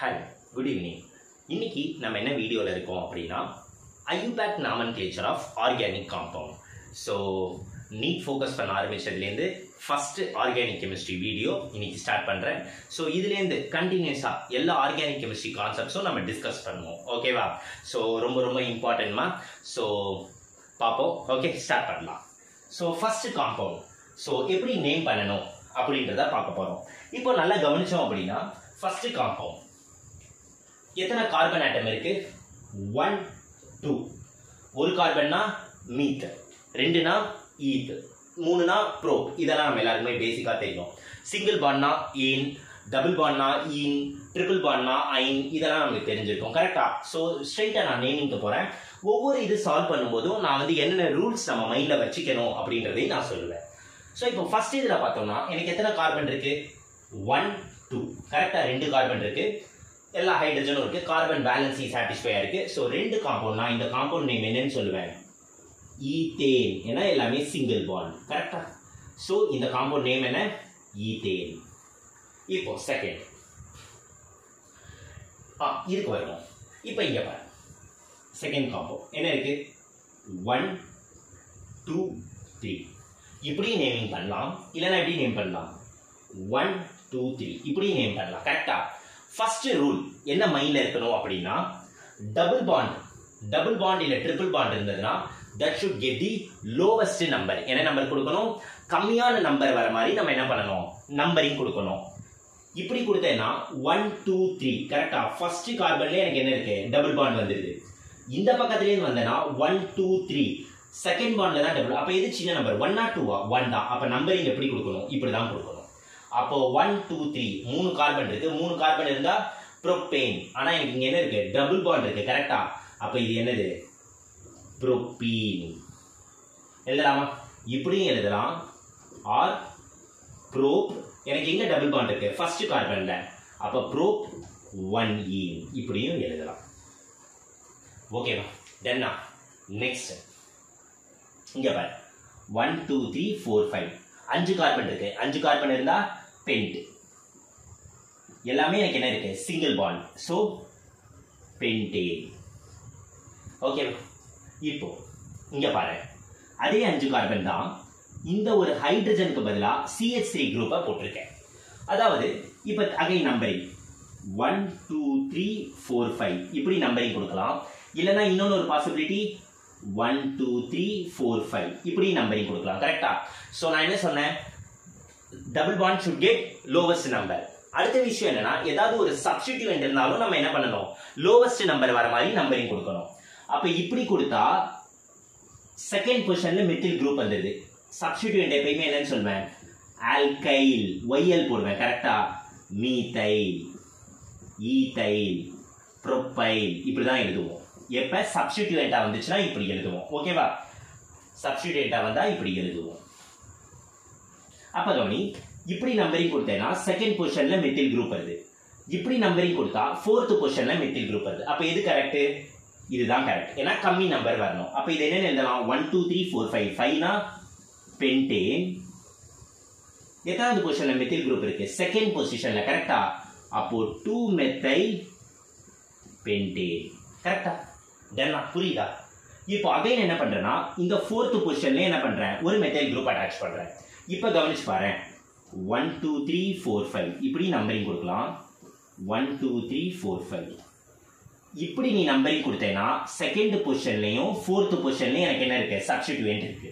Hello good evening இன்னைக்கு நம்ம என்ன வீடியோவில் இருக்கோம் அப்படின்னா IUPAC nomenclature of organic compound so NEET focus பண்ண ஆரம்பிச்சதுலேருந்து ஃபஸ்ட்டு ஆர்கானிக் கெமிஸ்ட்ரி வீடியோ இன்னைக்கு ஸ்டார்ட் பண்ணுறேன் ஸோ இதுலேருந்து கண்டினியூஸாக எல்லா ஆர்கானிக் கெமிஸ்ட்ரி கான்செப்ட்ஸும் நம்ம டிஸ்கஸ் பண்ணுவோம். ஓகேவா ஸோ ரொம்ப ரொம்ப இம்பார்ட்டன்ட்மா ஸோ பார்ப்போம் ஓகே ஸ்டார்ட் பண்ணலாம். ஸோ ஃபஸ்ட்டு காம்பவுண்ட் ஸோ எப்படி நேம் பண்ணணும் அப்படின்றத பார்க்க போகிறோம் இப்போ நல்லா கவனிச்சோம் அப்படின்னா ஃபஸ்ட்டு காம்பவுண்ட் எத்தனை கார்பன் ஆட்டம் இருக்கு? ஒன் டூ ஒரு கார்பன்னா மீத் ரெண்டுனா ஈத் மூணுனா ப்ரோ இதெல்லாம் நம்ம எல்லாருக்குமே பேசிக்காக தெரியும். சிங்கிள் பாண்ட்னா ஈன் டபுள் பாண்ட்னா ஈன் ட்ரிபிள் பாண்ட்னா ஐன் இதெல்லாம் நமக்கு தெரிஞ்சிருக்கும். கரெக்டா ஸோ ஸ்ட்ரைட்டாக நான் நேமிங்க போகிறேன் ஒவ்வொரு இது சால்வ் பண்ணும்போதும் நான் வந்து என்னென்ன ரூல்ஸ் நம்ம மைண்டில் வச்சுக்கணும் அப்படின்றதையும் நான் சொல்லுவேன். ஸோ இப்போ ஃபஸ்ட் இதில் பார்த்தோம்னா எனக்கு எத்தனை கார்பன் இருக்குது ஒன் டூ கரெக்டாக ரெண்டு கார்பன் இருக்குது எல்லா ஹைட்ரஜனும் இருக்கு கார்பன் பேலன்ஸி சாட்டிஸ்ஃபையா இருக்கு. ஸோ ரெண்டு காம்பவுண்ட் நான் இந்த காம்பவுண்ட் நேம் என்னன்னு சொல்லுவேன். ஈத்தேன் ஏன்னா எல்லாமே சிங்கிள் பாண்ட் கரெக்டா ஸோ இந்த காம்பவுண்ட் நேம் என்ன? ஈத்தேன் இப்போ செகண்ட் ஆ இதுக்கு வருவோம். இப்போ இங்கே பாரு செகண்ட் காம்பவுண்ட் என்ன இருக்கு? ஒன் டூ த்ரீ இப்படி நேமிங் பண்ணலாம். இல்லைன்னா எப்படி நேம் பண்ணலாம். ஒன் டூ த்ரீ இப்படி நேம் பண்ணலாம். கரெக்டாக ஃபர்ஸ்ட் ரூல் என்ன மைண்ட்ல இருக்கணும் அப்படின்னா டபுள் பாண்ட் டபுள் பாண்ட் இல்ல ட்ரிபிள் பாண்ட் இருந்ததுன்னா that should get the lowest number என்ன நம்பர் கொடுக்கணும்? கம்மியான நம்பர் வர மாதிரி நம்ம என்ன பண்ணணும்? நம்பரிங் கொடுக்கணும். இப்படி கொடுத்தேன்னா ஒன் டூ த்ரீ கரெக்டா ஃபர்ஸ்ட் கார்பன்ல எனக்கு என்ன இருக்கு? டபுள் பாண்ட் வந்துருது. இந்த பக்கத்துலேருந்து வந்தேன்னா ஒன் டூ த்ரீ செகண்ட் பாண்ட்ல தான் டபுள் அப்போ எது சின்ன நம்பர் ஒன்னா டூவா ஒன் தான். அப்போ நம்பரிங் எப்படி கொடுக்கணும்? இப்படி தான் கொடுக்கணும். அப்போ ஒன் டூ த்ரீ மூணு கார்பன் இருக்கு. மூணு கார்பன் இருந்தா ப்ரோபேன் ஆனா எனக்கு இங்க என்ன இருக்கு? டபுள் பாண்ட் இருக்கு. கரெக்டா அப்ப இது என்னது? ப்ரோபீன் எழுதலாமா? இப்படியும் எழுதலாம். ஆர் ப்ரோப் எனக்கு எங்க டபுள் பாண்ட் இருக்கு. ஃபர்ஸ்ட் கார்பன்ல அப்ப ப்ரோப் ஒன் இ இப்படியும் எழுதலாம். ஓகேவா டென்னா நெக்ஸ்ட் இங்க பாரு. One two three four five அஞ்சு கார்பன் இருக்கு. அஞ்சு கார்பன் இருந்தா பெயிண்ட் எல்லாமே எனக்கு என்ன இருக்கு? Single bond so pentane okay இப்போ இங்க பாரு. அதே அஞ்சு கார்பன் தான் இந்த ஒரு ஹைட்ரஜனுக்கு பதிலாக சிஹெச் த்ரீ குரூப்பை போட்டிருக்கேன். அதாவது இப்போ அகை numbering one two three four five இப்படி நம்பரிங் கொடுக்கலாம். இல்லைன்னா இன்னொன்று ஒரு possibility one two three four five இப்படி நம்பரிங் கொடுக்கலாம். கரெக்டா ஸோ நான் என்ன சொன்னேன்? Double bond should get lowest number அடுத்த விஷயம் என்னன்னா ஏதாவது ஒரு சப்ஸ்டிடியூவன்ட் இருந்தாலும் நம்ம என்ன பண்ணணும்? லோவஸ்ட் நம்பர் வர மாதிரி நம்பரிங் கொடுக்கணும். அப்ப இப்படி கொடுத்தா செகண்ட் பொசிஷன்ல மெத்தில் குரூப் வந்தது. சப்ஸ்டிடியூவன்ட் எப்பயுமே என்னன்னு சொல்வேன். ஆல்கைல் ஒய்எல் போடுவேன் கரெக்டா மீதைல் ஈதைல் ப்ரொப்பைல் இப்படி தான் எழுதுவோம். எப்போ சப்ஸ்டிடியூட்டா வந்துச்சுன்னா இப்படி எழுதுவோம். ஓகேவா சப்ஸ்டிடியூட்டா வந்தா இப்படி எழுதுவோம். அப்போ கவனி இப்படி நம்பரிங் கொடுத்தேன்னா செகண்ட் பொசிஷனில் மெத்தில் குரூப் வருது. இப்படி நம்பரிங் கொடுத்தா ஃபோர்த்து பொசிஷனில் மெத்தில் குரூப் வருது. அப்போ எது கரெக்டு இதுதான் கரெக்ட் ஏன்னா கம்மி நம்பர் வரணும். அப்போ இது என்னென்ன எழுதலாம்? One two three four five ஃபைவ்னா pentane எத்தனாவது பொசிஷனில் மெத்தில் குரூப் இருக்கு. செகண்ட் பொசிஷனில் கரெக்டா அப்போ டூ மெத்தை பென்டேன் கரெக்டா டன்னா புரியுதா? இப்போ அகைன் என்ன பண்ணுறேன்னா இந்த ஃபோர்த்து பொசிஷன்லேயே என்ன பண்ணுறேன் ஒரு மெத்தைல் குரூப் அட்டாச் பண்ணுறேன் இப்போ கவனிச்சு பாரு one two three four five இப்படி நம்பரிங் கொடுக்கலாம். One two three four five இப்படி நீ நம்பரிங் கொடுத்தேன்னா செகண்ட் பொசிஷன்லையும் ஃபோர்த்து பொசிஷன்லையும் எனக்கு என்ன இருக்கு? சப்ஸ்டிடியூண்ட் இருக்கு.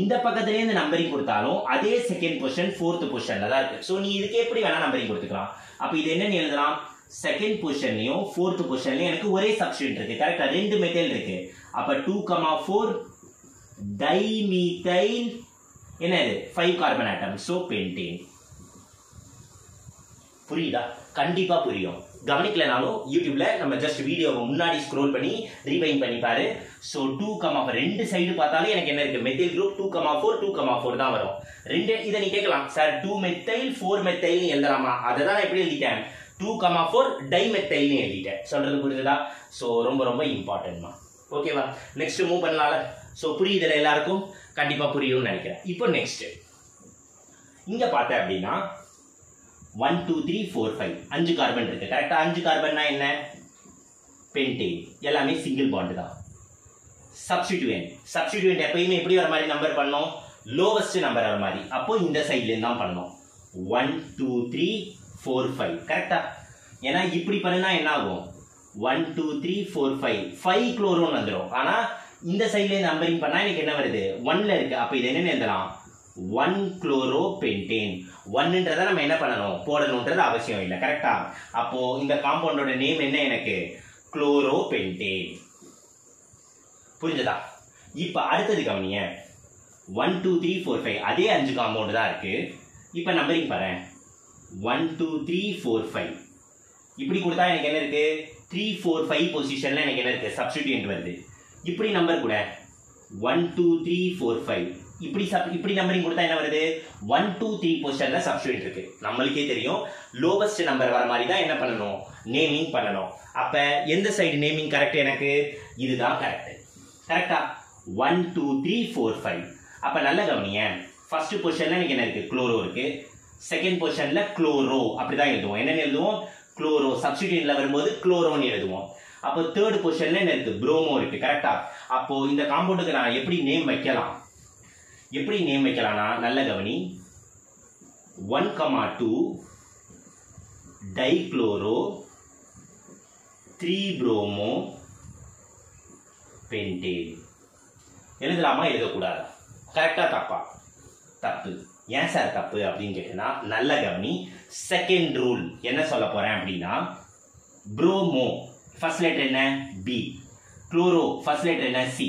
இந்த பக்கத்துலேருந்து நம்பரிங் கொடுத்தாலும் அதே செகண்ட் பொசிஷன் ஃபோர்த்து பொசிஷனில் தான் இருக்கு. ஸோ நீ இதுக்கு எப்படி வேணால் நம்பரிங் கொடுத்துக்கலாம். அப்போ இது என்னென்னு எழுதலாம். செகண்ட் பொசிஷன்லையும் ஃபோர்த் பொசிஷன்லையும் எனக்கு ஒரே சப்ஸ்டியூண்ட் இருக்கு. கரெக்டாக ரெண்டு மெத்தைல் இருக்கு. அப்போ டூ கமா ஃபோர் டைமீத்தைல் என்னது? Five carbon atom so pentane புரியுதா? கண்டிப்பாக புரியும். கவனிக்கலனாலும் யூடியூப்ல நம்ம ஜஸ்ட் வீடியோவை முன்னாடி ஸ்க்ரோல் பண்ணி ரீவைன் பண்ணி பாரு. ஸோ டூ கமா ரெண்டு சைடு பார்த்தாலும் எனக்கு என்ன இருக்கு? Methyl group two comma four two comma four தான் வரும். ரெண்டு இதை நீ கேட்கலாம். Sir two methyl four methyl எழுதலாமா? அதை தான் நான் எப்படி எழுதிட்டேன்? டூ கமா ஃபோர் டைமெத்தைல்னு எழுதிட்டேன். சொல்றது புரியுதா ஸோ ரொம்ப ரொம்ப இம்பார்ட்டன்ட்மா ஓகேவா நெக்ஸ்ட் மூவ் பண்ணலாம்ல. ஸோ புரியுதுல எல்லாருக்கும்? கண்டிப்பாக புரியும்னு நினைக்கிறேன். இப்போ நெக்ஸ்ட்டு இங்கே பார்த்தேன் அப்படின்னா one two three four five அஞ்சு கார்பன் இருக்குது கரெக்டாக அஞ்சு கார்பன்னா என்ன? பென்டேன் எல்லாமே சிங்கிள் பாண்டு தான். சப்ஸ்டிடியூயன்ட் சப்ஸ்டிடியூயன்ட் எப்பயுமே எப்படி வர மாதிரி நம்பர் பண்ணோம்? லோவஸ்ட் நம்பர் வர மாதிரி. அப்போ இந்த சைட்லேருந்து தான் பண்ணோம் one two three four five கரெக்டாக ஏன்னா இப்படி பண்ணுனா என்ன ஆகும்? One two three four five five chlorine வந்துடும் ஆனால் இந்த சைட்லேருந்து நம்பரிங் பண்ணால் எனக்கு என்ன வருது? ஒன்னில் இருக்குது அப்போ இது என்னென்ன எழுதலாம். ஒன் குளோரோ பென்டேன் ஒன்னுன்றதை நம்ம என்ன பண்ணணும்? போடணுன்றது அவசியம் இல்லை. கரெக்டா அப்போ இந்த காம்பவுண்டோட நேம் என்ன எனக்கு? குளோரோ பென்டேன் புரிஞ்சதா? இப்போ அடுத்தது கவனிய one two three four five அதே அஞ்சு காம்பவுண்டு தான் இருக்குது இப்போ நம்பரிங் பாரு one two three four five இப்படி கொடுத்தா எனக்கு என்ன இருக்குது த்ரீ ஃபோர் ஃபைவ் பொசிஷனில் எனக்கு என்ன இருக்குது சப்ஸ்டியூட் வருது. இப்படி நம்பர் கூட. One two three four five இப்படி சப் இப்படி நம்பரிங் கொடுத்தா என்ன வருது? ஒன் டூ த்ரீ பொசிஷனில் சப்ஸ்டியூட் இருக்கு. நம்மளுக்கே தெரியும். லோவஸ்ட் நம்பர் வர மாதிரி தான் என்ன பண்ணணும்? நேமிங் பண்ணணும். அப்போ எந்த சைடு நேமிங் கரெக்ட் எனக்கு? இதுதான் கரெக்ட் கரெக்டா one two three four five அப்போ நல்ல கவனிய ஃபர்ஸ்ட் பொசிஷனில் எனக்கு என்ன இருக்கு? குளோரோ இருக்கு. செகண்ட் பொசிஷனில் குளோரோ அப்படிதான் எழுதுவோம். என்னன்னு எழுதுவோம்? குளோரோ சப்ஸ்டியூட்ல வரும்போது குளோரோன்னு எழுதுவோம். அப்போ தேர்ட் பொசிஷன்ல என்ன இருக்கு? ப்ரோமோ இருக்கு கரெக்டா அப்போ இந்த காம்பவுண்டுக்கு நான் எப்படி நேம் வைக்கலாம்? எப்படி நேம் வைக்கலாம்னா நல்ல கவனி. One comma two dichloro three bromo pentane எழுதலாமா எழுதக்கூடாதா? கரெக்டா தப்பா? தப்பு. ஏன் சார் தப்பு அப்படின்னு கேட்டீங்கன்னா நல்ல கவனி. செகண்ட் ரூல் என்ன சொல்ல போறேன் அப்படின்னா ப்ரோமோ ஃபர்ஸ்ட் லெட்டர் என்ன? பி குளோரோ ஃபர்ஸ்ட் லெட்டர் என்ன? சி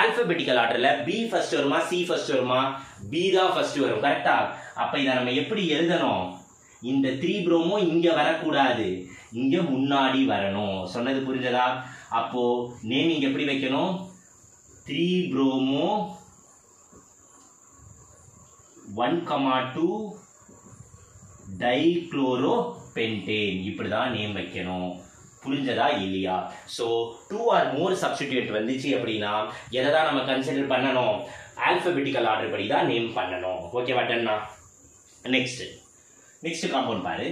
ஆல்பபெட்டிக்கல் ஆர்டர்ல பி ஃபர்ஸ்ட் வருமா சி ஃபர்ஸ்ட் வருமா? பி தான் ஃபர்ஸ்ட் வரும் கரெக்டா அப்ப இதை நம்ம எப்படி எழுதணும்? இந்த த்ரீ ப்ரோமோ இங்க வரக்கூடாது. இங்க முன்னாடி வரணும். சொன்னது புரிஞ்சதா? அப்போ நேமிங் எப்படி வைக்கணும்? Three bromo one comma two dichloro pentane இப்படிதான் நேம் வைக்கணும். புரிஞ்சதா இல்லையா? So two or more substitute வந்துச்சு அப்படின்னா எதை தான் நம்ம கன்சிடர் பண்ணணும்? ஆல்பபெட்டிக்கல் ஆர்டர் படி தான் நேம் பண்ணணும் ஓகேவா டன்னா நெக்ஸ்ட் நெக்ஸ்ட் காம்பவுண்ட் பாரு.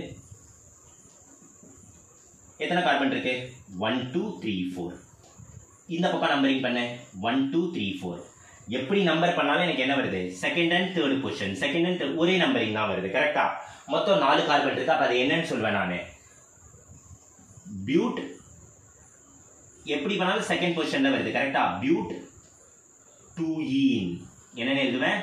எத்தனை கார்பன் இருக்கு? ஒன் டூ த்ரீ ஃபோர் இந்த பக்கம் நம்பரிங் பண்ண. ஒன் டூ த்ரீ ஃபோர் எப்படி நம்பர் பண்ணாலும் எனக்கு என்ன வருது? Second and third position second and ஒரே நம்பரிங் தான் வருது கரெக்டா மொத்தம் நாலு கார்பன் இருக்கு. அப்போ அது என்னன்னு சொல்வேன் நான். பியூட் எப்படி பண்ணாலும் செகண்ட் பொசிஷன்ல வருது கரெக்டா பியூட் டூ ஈன் என்னன்னு எழுதுவேன்?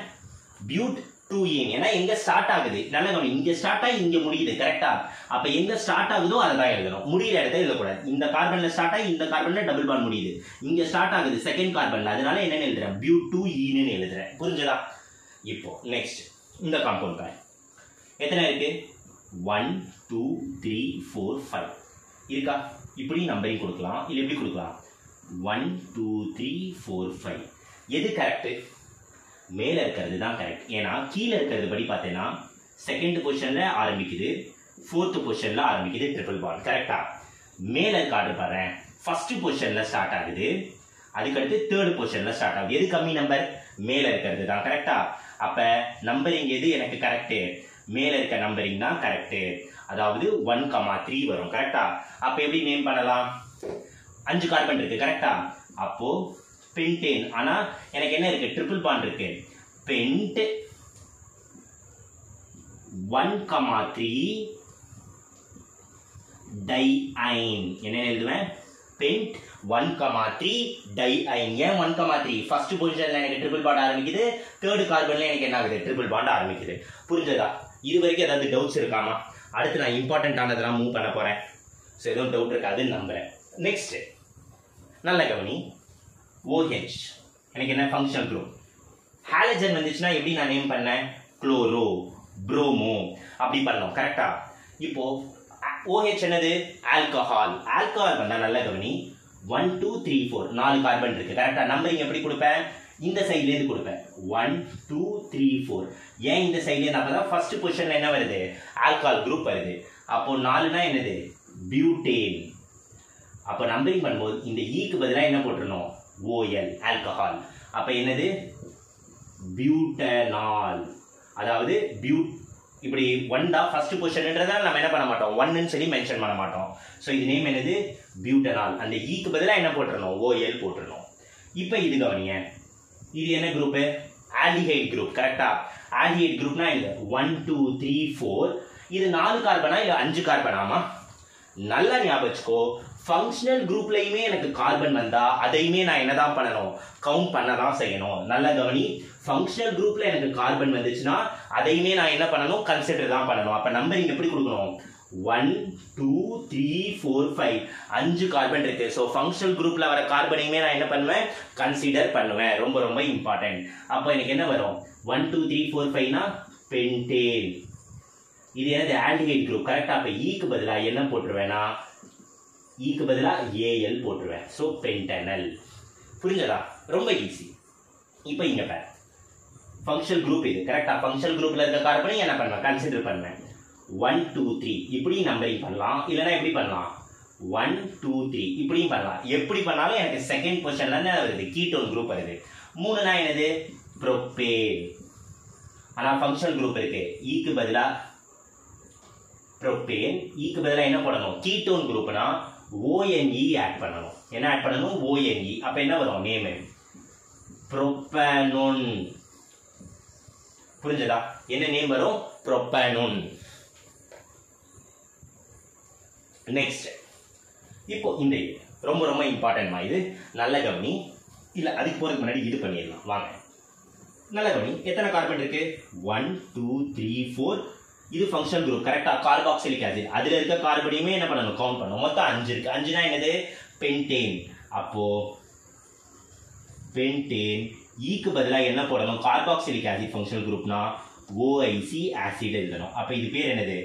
பியூட் டூ ஈன் ஏன்னா எங்க ஸ்டார்ட் ஆகுது? நல்ல கவனம் இங்க ஸ்டார்ட் ஆகி இங்க முடியுது கரெக்டா அப்ப எங்க ஸ்டார்ட் ஆகுதோ அதை தான் எழுதணும். முடியல இடத்த எழுதக்கூடாது. இந்த கார்பன்ல ஸ்டார்ட் ஆகி இந்த கார்பன்ல டபுள் பான் முடியுது. இங்க ஸ்டார்ட் ஆகுது செகண்ட் கார்பன்ல அதனால என்னன்னு எழுதுறேன்? பியூட் டூ ஈன்னு எழுதுறேன். புரிஞ்சதா? இப்போ நெக்ஸ்ட் இந்த காம்பவுண்ட் காய் எத்தனை இருக்கு? One two three four five இருக்கா? இப்படி நம்பரிங் கொடுக்கலாம். இல்லை எப்படி கொடுக்கலாம்? One two three four five எது கரெக்டு மேலே இருக்கிறது தான் கரெக்ட் ஏன்னா கீழே இருக்கிறது படி பார்த்தீங்கன்னா செகண்ட் பொசிஷனில் ஆரம்பிக்குது ஃபோர்த்து பொசிஷனில் ஆரம்பிக்குது ட்ரிபிள் பால் கரெக்டா மேலே இருக்க ஆர்டர் பாரு ஃபஸ்ட்டு பொசிஷனில் ஸ்டார்ட் ஆகுது. அதுக்கடுத்து தேர்ட் பொசிஷனில் ஸ்டார்ட் ஆகுது. எது கம்மி நம்பர் மேலே இருக்கிறது தான். கரெக்டா அப்போ நம்பரிங் எது எனக்கு கரெக்டு மேலே இருக்க நம்பரிங் தான் கரெக்டு அதாவது ஒன் கமா த்ரீ வரும் கரெக்டா அப்போ எப்படி நேம் பண்ணலாம்? அஞ்சு கார்பன் இருக்கு கரெக்டா அப்போ பென்டேன் ஆனா எனக்கு என்ன இருக்கு? ட்ரிபிள் பாண்ட் இருக்கு. Pent one comma three diyne என்ன எழுதுவேன்? Pent one comma three diyne ஏன் ஒன் கமா த்ரீ ஃபர்ஸ்ட் பொசிஷன்ல எனக்கு ட்ரிபிள் பாண்ட் ஆரம்பிக்குது. தேர்ட் கார்பன்ல எனக்கு என்ன ஆகுது? ட்ரிபிள் பாண்ட் ஆரம்பிக்குது. புரிஞ்சதா? இது வரைக்கும் ஏதாவது டவுட்ஸ் இருக்காமா? அடுத்து நான் இம்பார்ட்டன்ட் ஆனதெல்லாம் மூவ் பண்ண போகிறேன் ஸோ எதுவும் டவுட் இருக்காதுன்னு நம்புகிறேன் நெக்ஸ்ட் நல்ல கவனி. ஓஹெச் எனக்கு என்ன? ஃபங்க்ஷன் குரூப் ஹாலஜன் வந்துச்சுன்னா எப்படி நான் நேம் பண்ணேன்? குளோரோ ப்ரோமோ அப்படி பண்ணோம் கரெக்டா இப்போ ஓஹெச் என்னது? ஆல்கஹால் ஆல்கஹால் பண்ணால் நல்ல கவனி. ஒன் டூ த்ரீ ஃபோர் நாலு கார்பன் இருக்கு. கரெக்டாக நம்பரிங் எப்படி கொடுப்பேன்? இந்த சைட்லேருந்து கொடுப்பேன். ஒன் டூ த்ரீ ஃபோர் ஏன் இந்த சைட்லேருந்து அப்போ தான் ஃபஸ்ட்டு பொசிஷனில் என்ன வருது? ஆல்கஹால் குரூப் வருது. அப்போது நாலுனா என்னது? பியூட்டேன் அப்போ நம்பரிங் பண்ணும்போது இந்த e ஈக்கு பதிலாக என்ன போட்டுருணும் ஓஎல் ஆல்கஹால் அப்போ என்னது? பியூட்டனால் அதாவது பியூட் இப்படி ஒன் தான் ஃபர்ஸ்ட் பொசிஷன்ன்றதை நம்ம என்ன பண்ண மாட்டோம்? ஒன்னு சொல்லி மென்ஷன் பண்ண மாட்டோம். ஸோ இது நேம் என்னது? பியூட்டனால் அந்த e ஈக்கு பதிலாக என்ன போட்டுருணும் ஓஎல் போட்டுறணும். இப்போ இது கவனிங்க. இது என்ன குரூப்பு ஆல்டிஹைட் குரூப் கரெக்டா ஆல்டிஹைட் குரூப்னா இது ஒன் டூ த்ரீ ஃபோர் இது நாலு கார்பனா இல்லை அஞ்சு கார்பனாமா நல்லா ஞாபகம் வச்சுக்கோ. ஃபங்க்ஷனல் குரூப்லையுமே எனக்கு கார்பன் வந்தால் அதையுமே நான் என்னதான் பண்ணணும்? கவுண்ட் பண்ண தான் செய்யணும். நல்ல கவனி. ஃபங்க்ஷனல் குரூப்பில் எனக்கு கார்பன் வந்துச்சுன்னா அதையுமே நான் என்ன பண்ணணும்? கன்சிடர் தான் பண்ணணும். அப்போ நம்பரிங் எப்படி கொடுக்கணும்? One two three four five அஞ்சு கார்பன் இருக்கு. ஸோ ஃபங்க்ஷனல் குரூப்ல வர கார்பனையுமே நான் என்ன பண்ணுவேன்? கன்சிடர் பண்ணுவேன். ரொம்ப ரொம்ப இம்பார்ட்டன்ட் அப்போ எனக்கு என்ன வரும்? ஒன் டூ த்ரீ ஃபோர் ஃபைவ்னா பென்டேன் இது என்னது? ஆல்டிஹைட் குரூப் கரெக்டாக அப்போ e ஈக்கு பதிலாக என்ன போட்டுருவேன்னா? E ஈக்கு பதிலாக ஏஎல் போட்டுருவேன். ஸோ பென்டனல் புரிஞ்சதா? ரொம்ப ஈஸி இப்போ இங்கே பாரு. ஃபங்க்ஷனல் குரூப் இது. கரெக்டாக ஃபங்க்ஷனல் குரூப்பில் இருக்க கார்பனை என்ன பண்ணுவேன்? கன்சிடர் பண்ணுவேன். ஒன் டூ த்ரீ இப்படியும் நம்பரிங் பண்ணலாம். இல்லைன்னா எப்படி பண்ணலாம்? ஒன் டூ த்ரீ இப்படியும் பண்ணலாம். எப்படி பண்ணாலும் எனக்கு செகண்ட் பொசிஷன்ல என்ன வருது. கீட்டோன் குரூப் வருது. மூணுனா என்னது? ப்ரொப்பேன் ஆனால் ஃபங்க்ஷனல் குரூப் இருக்கு. E ஈக்கு பதிலாக ப்ரொப்பேன் ஈக்கு e பதிலாக என்ன பண்ணணும் கீட்டோன் குரூப்னா ஓஎன்இ ஆட் பண்ணணும். என்ன ஆட் பண்ணணும்? ஓஎன்இ அப்போ என்ன வரும்? நேமு ப்ரொப்பனோன் புரிஞ்சதா? என்ன நேம் வரும்? ப்ரொப்பனோன் நெக்ஸ்ட் இப்போ இந்த இது. ரொம்ப ரொம்ப இம்பார்ட்டன்ட்மா இது? நல்ல கவனி. இல்லை அதுக்கு போகிறதுக்கு முன்னாடி இது பண்ணிடலாம். வாங்க. நல்ல கவனி. எத்தனை கார்பன் இருக்கு? ஒன் டூ த்ரீ ஃபோர் இது ஃபங்க்ஷன் குரூப் கரெக்டாக கார்பாக்சிலிக் ஆசிட் அதில் இருக்க கார்பனையுமே என்ன பண்ணணும்? கவுண்ட் பண்ணணும். மொத்தம் அஞ்சு இருக்கு. அஞ்சுனா என்னது? பென்டேன் அப்போ பென்டேன் ஈக்கு e பதிலாக என்ன போடணும்? கார்பாக்சிலிக் ஆசிட் ஃபங்க்ஷனல் குரூப்னா ஓஐசி ஆசிட் எழுதணும். அப்போ இது பேர் என்னது?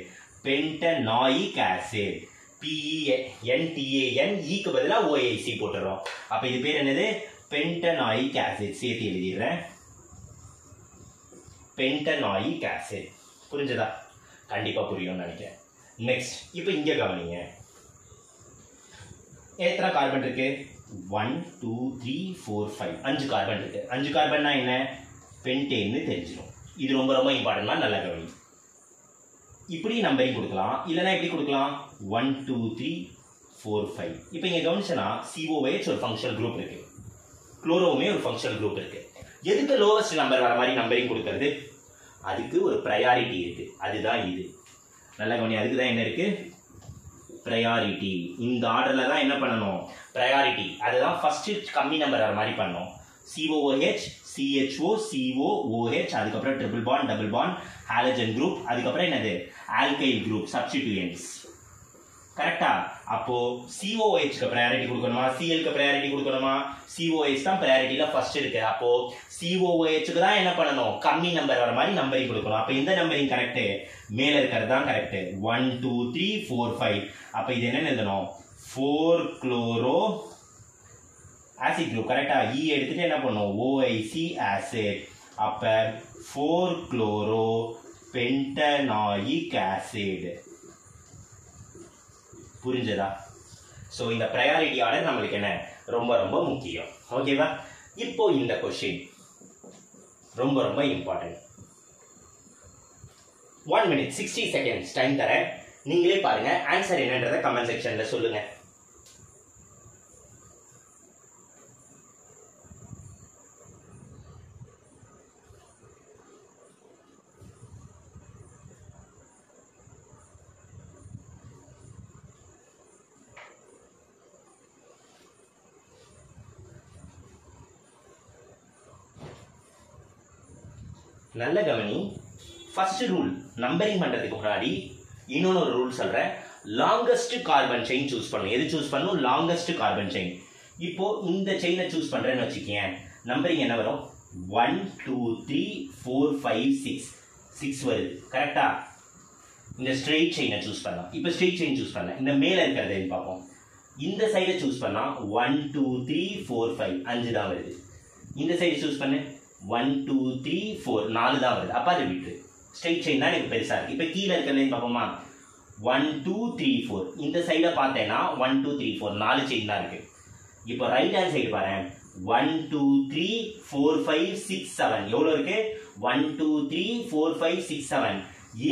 பென்டனாயிக் ஆசிட் பிஇஎன்டிஏஎன்இக்கு பதிலாக ஓஏசி போட்டுறோம். அப்போ இது பேர் என்னது? பென்டனாயிக் ஆசிட் சேர்த்து எழுதிடுறேன். பென்டனாயிக் ஆசிட் புரிஞ்சதா? கண்டிப்பாக புரியும்னு நினைக்கிறேன். நெக்ஸ்ட் இப்போ இங்கே கவனிங்க. எத்தனை கார்பன் இருக்கு? One two three four five அஞ்சு கார்பன் இருக்கு. அஞ்சு கார்பன்னா என்ன? பென்டேன்னு தெரிஞ்சிடும் இது ரொம்ப ரொம்ப இம்பார்ட்டன்ட்னா நல்லா கவனி. இப்படி நம்பரிங் கொடுக்கலாம். இல்லைன்னா எப்படி கொடுக்கலாம்? One two three four five இப்போ இங்கே கவனிச்சனா சிஓஹெச் ஒரு ஃபங்க்ஷனல் குரூப் இருக்கு. குளோரோவுமே ஒரு ஃபங்க்ஷனல் குரூப் இருக்கு. எதுக்கு லோவஸ்ட் நம்பர் வர மாதிரி நம்பரிங் கொடுக்கறது? அதுக்கு ஒரு ப்ரையாரிட்டி இருக்கு. அதுதான் இது. நல்ல கவனி அதுக்கு தான் என்ன இருக்கு? ப்ரையாரிட்டி இந்த ஆர்டரில் தான் என்ன பண்ணணும்? ப்ரையாரிட்டி அதுதான் ஃபர்ஸ்ட் கம்மி நம்பர் வர மாதிரி பண்ணணும். C O O H C H O C O O H அதுக்கப்புறம் triple bond double bond halogen group அதுக்கப்புறம் என்னது? ஆல்கைல் குரூப் சப்ஸ்டிடியூயன்ஸ் கரெக்டா அப்போ சிஓஹெச்க்கு ப்ரையாரிட்டி கொடுக்கணுமா? சிஎல்க்கு ப்ரையாரிட்டி கொடுக்கணுமா? சிஓஹெச் தான் ப்ரையாரிட்டியில ஃபர்ஸ்ட் இருக்கு. அப்போ சிஓஹெச்க்கு தான் என்ன பண்ணணும்? கம்மி நம்பர் வர மாதிரி நம்பரிங் கொடுக்கணும். அப்போ இந்த நம்பரிங் கரெக்ட் மேல இருக்கிறது தான் correct one two three four five அப்போ இது என்னன்னு எழுதணும்? ஃபோர் குளோரோ ஆசிட் குரூப் கரெக்டா இ எடுத்துட்டு என்ன பண்ணும் ஓஐசி ஆசிட் அப்ப ஃபோர் குளோரோ பென்டனாயிக் ஆசிட் புரிஞ்சதா? ஸோ இந்த ப்ரையாரிட்டி ஆர்டர் நம்மளுக்கு என்ன? ரொம்ப ரொம்ப முக்கியம். ஓகேவா இப்போ இந்த கொஷின் ரொம்ப ரொம்ப important one minute sixty seconds time தரேன். நீங்களே பாருங்கள் ஆன்சர் என்னன்றதை கமெண்ட் செக்ஷனில் சொல்லுங்கள் நல்ல கவனி. ஃபர்ஸ்ட் ரூல் நம்பரிங் பண்ணுறதுக்கு முன்னாடி இன்னொன்று ஒரு ரூல் சொல்கிறேன் லாங்கஸ்ட் கார்பன் செயின் சூஸ் பண்ணணும். எது சூஸ் பண்ணும் லாங்கஸ்ட் கார்பன் செயின் இப்போது இந்த செயினை சூஸ் பண்ணுறேன்னு வச்சுக்கேன் நம்பரிங் என்ன வரும்? One two three four five six six வருது. கரெக்டா இந்த ஸ்ட்ரெயிட் செயினை சூஸ் பண்ணலாம். இப்போ ஸ்ட்ரெயிட் செயின் சூஸ் பண்ணலாம் இந்த மேலே இருக்கிறத பார்ப்போம்? இந்த சைடை சூஸ் பண்ணால் one two three four five அஞ்சு தான் வருது. இந்த சைடு சூஸ் பண்ணு. ஒன் டூ த்ரீ ஃபோர் நாலு தான் வருது. அப்போ அது விட்டு. ஸ்ட்ரெயிட் செயின் தான் எனக்கு பெருசாக இருக்குது இப்போ கீழே இருக்கிறதுன்னு பார்ப்போமா? ஒன் டூ த்ரீ ஃபோர் இந்த சைடை பார்த்தேன்னா ஒன் டூ த்ரீ ஃபோர் நாலு செயின் தான் இருக்குது இப்போ ரைட் ஹேண்ட் சைடு பாரு one two three four five six seven எவ்வளோ இருக்கு? One two three four five six seven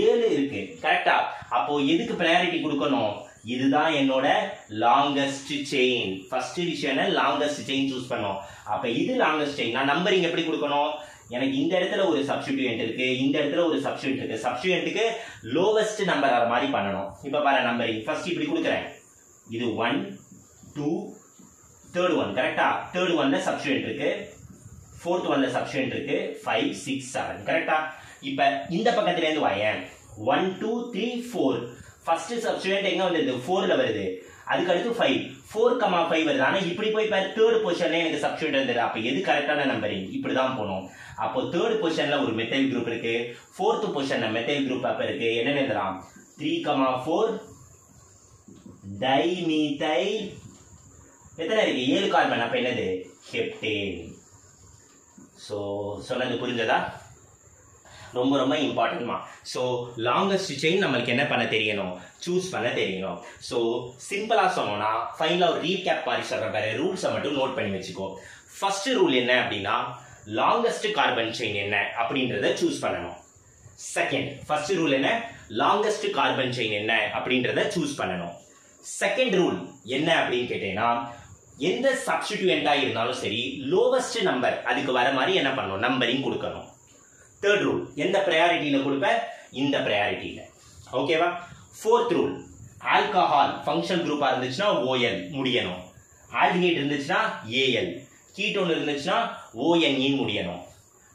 ஏழு இருக்கு. கரெக்டா அப்போ எதுக்கு ப்ரையாரிட்டி கொடுக்கணும்? இதுதான் என்னோட லாங்கஸ்ட் செயின் ஃபர்ஸ்ட் விஷயம் லாங்கஸ்ட் செயின் சூஸ் பண்ணோம். அப்போ இது லாங்கஸ்ட் செயின் நான் நம்பரிங் எப்படி கொடுக்கணும்? எனக்கு இந்த இடத்துல ஒரு சப்ஸ்டிடியூயன்ட் இருக்கு இந்த இடத்துல ஒரு சப்ஸ்டியூட் இருக்கு. சப்ஸ்டிடியூயன்ட்டுக்கு லோவஸ்ட் நம்பர் அது மாதிரி பண்ணணும். இப்போ பாரு நம்பரிங் ஃபர்ஸ்ட் இப்படி கொடுக்குறேன். இது ஒன் டூ தேர்ட் ஒன் கரெக்டா தேர்ட் ஒன்ல சப்ஸ்டியூட் இருக்கு. ஃபோர்த் ஒன்ல சப்ஸ்டியூட் இருக்கு. ஃபைவ் சிக்ஸ் செவன் கரெக்டா இப்போ இந்த பக்கத்துல இருந்து வாயேன் one two three four first substituent எங்க வந்தது? ஃபோர்ல வருது. அதுக்கு அடுத்து ஃபைவ் ஃபோர் கமா ஃபைவ் வருது. ஆனா இப்படி போய் பாரு தேர்ட் பொசிஷன்ல எனக்கு சப்ஸ்டியூட் இருந்தது அப்ப எது கரெக்டான நம்பரிங் இப்படிதான் போகணும் அப்போ தேர்ட் பொசிஷன்ல ஒரு மெத்தைல் குரூப் இருக்கு. ஃபோர்த் பொசிஷன்ல மெத்தைல் குரூப் அப்ப இருக்கு. என்னன்னு எழுதலாம் த்ரீ கமா ஃபோர் டைமீத்தைல் எத்தனை இருக்கு? ஏழு கார்பன் அப்ப என்னது? ஹெப்டேன் ஸோ சொன்னது புரிஞ்சதா? ரொம்ப ரொம்ப இம்பார்ட்டன்ட்மா ஸோ லாங்கஸ்ட் செயின் நம்மளுக்கு என்ன பண்ண தெரியணும்? சூஸ் பண்ண தெரியணும். ஸோ சிம்பிளாக சொன்னோம்னா ஃபைனலாக ஒரு ரீகேப் மாதிரி சொல்கிற பாரு ரூல்ஸை மட்டும் நோட் பண்ணி வச்சுக்கோ. ஃபர்ஸ்ட் ரூல் என்ன அப்படின்னா லாங்கஸ்ட் கார்பன் செயின் என்ன அப்படின்றத சூஸ் பண்ணணும். செகண்ட் ஃபர்ஸ்ட் ரூல் என்ன? லாங்கஸ்ட் கார்பன் செயின் என்ன அப்படின்றத சூஸ் பண்ணணும். செகண்ட் ரூல் என்ன அப்படின்னு கேட்டீங்கன்னா எந்த சப்ஸ்டிடியூண்டாக இருந்தாலும் சரி லோவஸ்ட் நம்பர் அதுக்கு வர மாதிரி என்ன பண்ணணும்? நம்பரிங் கொடுக்கணும். தேர்ட் ரூல் எந்த ப்ரையாரிட்டியில் கொடுப்ப? இந்த ப்ரையாரிட்டியில் ஓகேவா ஃபோர்த் ரூல் ஆல்கஹால் ஃபங்க்ஷன் குரூப்பாக இருந்துச்சுன்னா ஓஎல் முடியணும். ஆல்டிகேட் இருந்துச்சுன்னா ஏஎல் கீட்டோன் இருந்துச்சுன்னா ஓஎன்இ முடியணும்.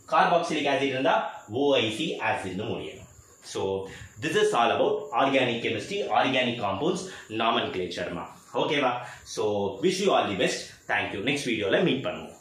கார்பாக்சிலிக் ஆசிட் இருந்தால் ஓஐசி ஆசிட்னு முடியணும். So this is all about organic chemistry organic compounds நாமன் கிளேச்சர்மா ஓகேவா so wish you all the best thank you next வீடியோவில் மீட் பண்ணுவோம்.